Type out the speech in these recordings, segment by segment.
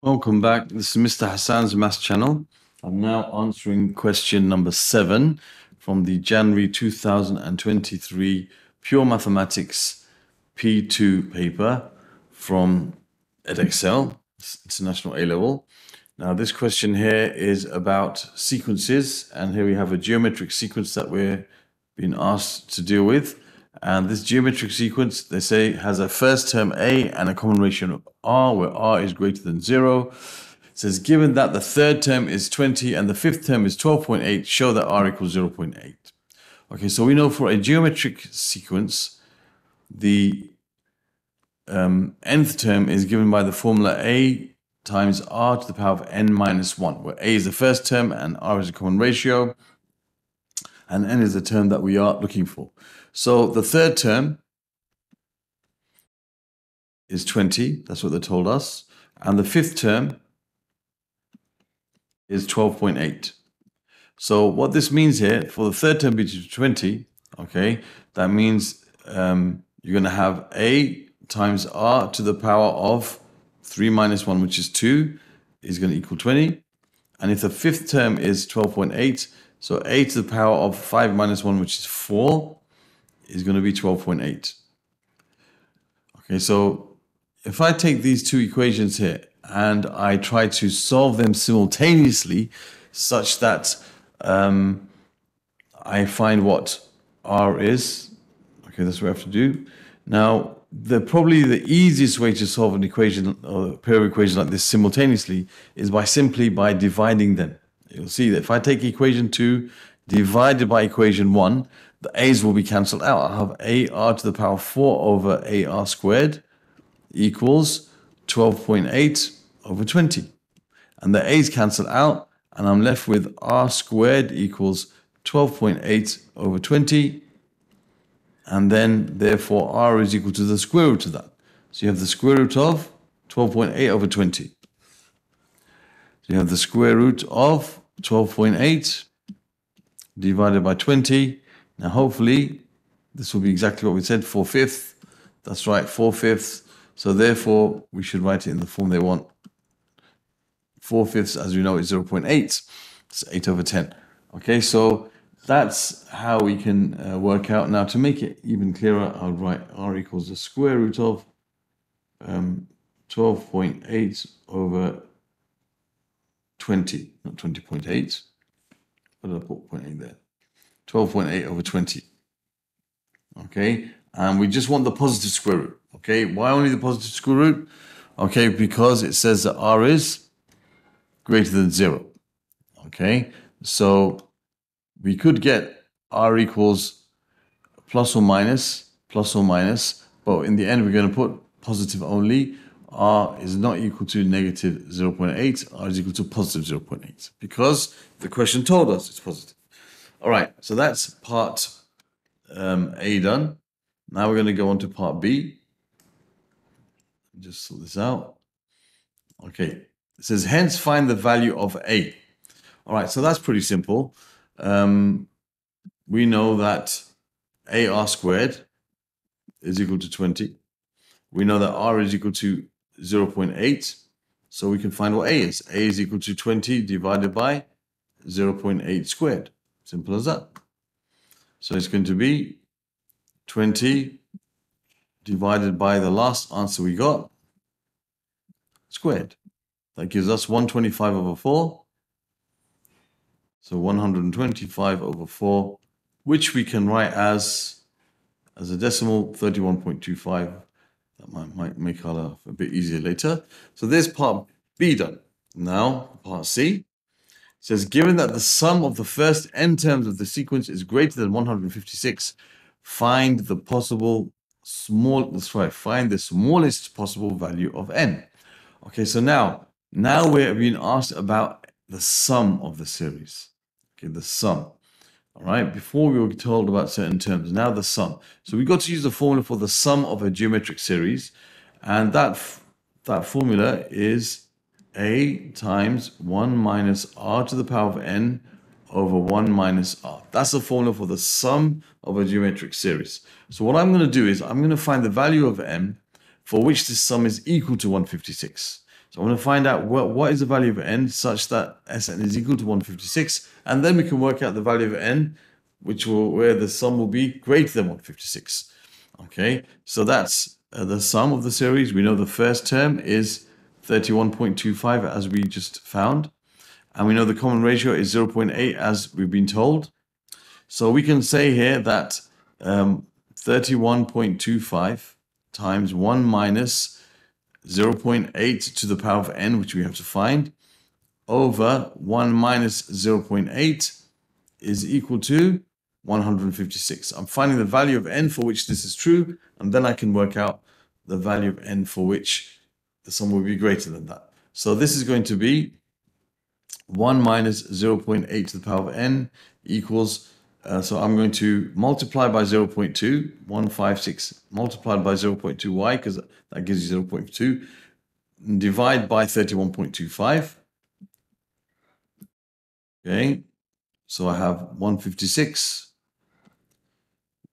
Welcome back. This is Mr. Hassaan's Maths channel. I'm now answering question number seven from the January 2023 Pure Mathematics P2 paper from Edexcel, International A level. Now, this question here is about sequences, and here we have a geometric sequence that we're being asked to deal with. And this geometric sequence, they say, has a first term a and a common ratio of r, where r is greater than 0. It says, given that the third term is 20 and the fifth term is 12.8, show that r equals 0.8. Okay, so we know for a geometric sequence, the um, nth term is given by the formula a times r to the power of n minus 1, where a is the first term and r is a common ratio, and n is the term that we are looking for. So the third term is 20. That's what they told us. And the fifth term is 12.8. So what this means here, for the third term be 20, okay, that means um, you're going to have a times r to the power of 3 minus 1, which is 2, is going to equal 20. And if the fifth term is 12.8, so a to the power of 5 minus 1, which is 4, is going to be 12.8. Okay, so if I take these two equations here and I try to solve them simultaneously such that um, I find what R is, okay, that's what I have to do. Now, the probably the easiest way to solve an equation or a pair of equations like this simultaneously is by simply by dividing them. You'll see that if I take equation 2 divided by equation 1, the a's will be cancelled out. I'll have ar to the power 4 over ar squared equals 12.8 over 20. And the a's cancel out, and I'm left with r squared equals 12.8 over 20. And then, therefore, r is equal to the square root of that. So you have the square root of 12.8 over 20. So you have the square root of 12.8 divided by 20 now, hopefully, this will be exactly what we said, 4 fifths. That's right, 4 fifths. So therefore, we should write it in the form they want. 4 fifths, as we know, is 0.8. It's 8 over 10. Okay, so that's how we can uh, work out. Now, to make it even clearer, I'll write r equals the square root of um, 12.8 over 20, not 20.8. What did I put 0.8 there? 12.8 over 20. Okay, and we just want the positive square root. Okay, why only the positive square root? Okay, because it says that r is greater than zero. Okay, so we could get r equals plus or minus, plus or minus, but in the end we're going to put positive only. R is not equal to negative 0.8, r is equal to positive 0.8 because the question told us it's positive. All right, so that's part um, A done. Now we're going to go on to part B. Just sort this out. Okay, it says, hence find the value of A. All right, so that's pretty simple. Um, we know that AR squared is equal to 20. We know that R is equal to 0 0.8. So we can find what A is. A is equal to 20 divided by 0 0.8 squared. Simple as that. So it's going to be 20 divided by the last answer we got squared. That gives us 125 over 4. So 125 over 4, which we can write as, as a decimal 31.25. That might, might make our life a bit easier later. So there's part B done. Now, part C says, given that the sum of the first n terms of the sequence is greater than 156, find the possible small, let's find the smallest possible value of n. Okay, so now, now we're being asked about the sum of the series. Okay, the sum. All right, before we were told about certain terms, now the sum. So we got to use the formula for the sum of a geometric series, and that that formula is a times 1 minus r to the power of n over 1 minus r. That's the formula for the sum of a geometric series. So what I'm going to do is I'm going to find the value of m for which this sum is equal to 156. So I want to find out what, what is the value of n such that Sn is equal to 156, and then we can work out the value of n, which will where the sum will be greater than 156. Okay, so that's uh, the sum of the series. We know the first term is 31.25 as we just found, and we know the common ratio is 0.8 as we've been told. So we can say here that um, 31.25 times 1 minus 0.8 to the power of n, which we have to find, over 1 minus 0.8 is equal to 156. I'm finding the value of n for which this is true, and then I can work out the value of n for which the sum will be greater than that. So this is going to be 1 minus 0.8 to the power of n equals uh, so I'm going to multiply by 0 0.2, 156 multiplied by 0 0.2y, because that gives you 0 0.2, divide by 31.25. Okay, so I have 156,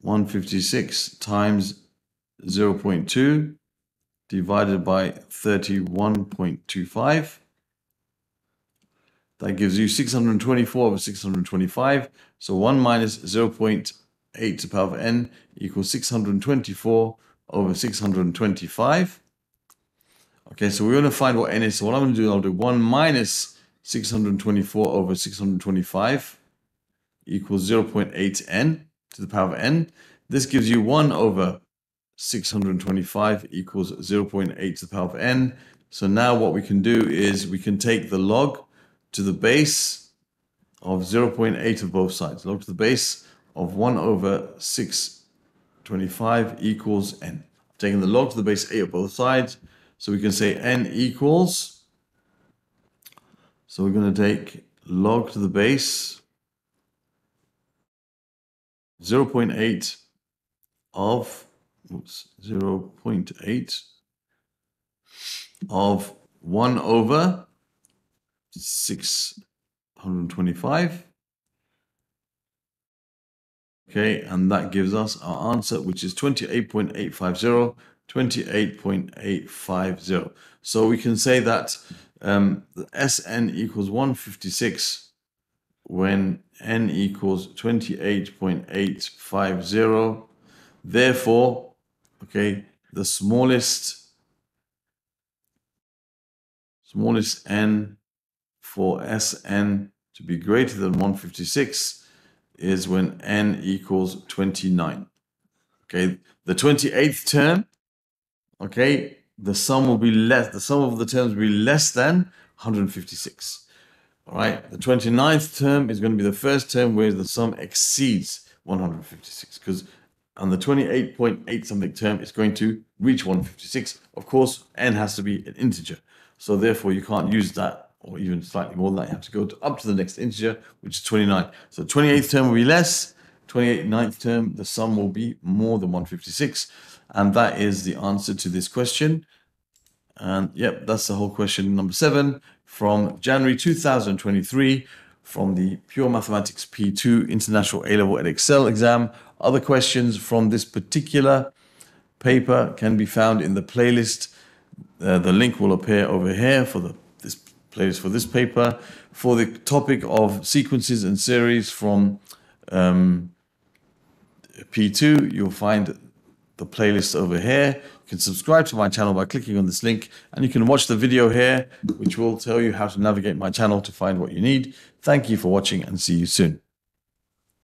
156 times 0 0.2 divided by 31.25. That gives you 624 over 625. So 1 minus 0.8 to the power of n equals 624 over 625. Okay, so we're going to find what n is. So what I'm going to do, I'll do 1 minus 624 over 625 equals 0.8n to the power of n. This gives you 1 over 625 equals 0.8 to the power of n. So now what we can do is we can take the log to the base of 0.8 of both sides. Log to the base of 1 over 625 equals n. I'm taking the log to the base 8 of both sides. So we can say n equals, so we're going to take log to the base 0.8 of oops, 0.8 of 1 over 625. Okay, and that gives us our answer, which is 28.850, 28.850. So we can say that um, Sn equals 156 when n equals 28.850. Therefore, okay, the smallest, smallest n for Sn to be greater than 156 is when n equals 29. Okay, the 28th term, okay, the sum will be less, the sum of the terms will be less than 156. All right, the 29th term is going to be the first term where the sum exceeds 156 because on the 28.8 something term, it's going to reach 156. Of course, n has to be an integer. So therefore, you can't use that or even slightly more than that, you have to go to, up to the next integer, which is 29. So 28th term will be less, 29th term, the sum will be more than 156. And that is the answer to this question. And yep, that's the whole question number seven from January 2023 from the Pure Mathematics P2 International A-Level Edexcel exam. Other questions from this particular paper can be found in the playlist. Uh, the link will appear over here for the playlist for this paper. For the topic of sequences and series from um, P2, you'll find the playlist over here. You can subscribe to my channel by clicking on this link and you can watch the video here, which will tell you how to navigate my channel to find what you need. Thank you for watching and see you soon.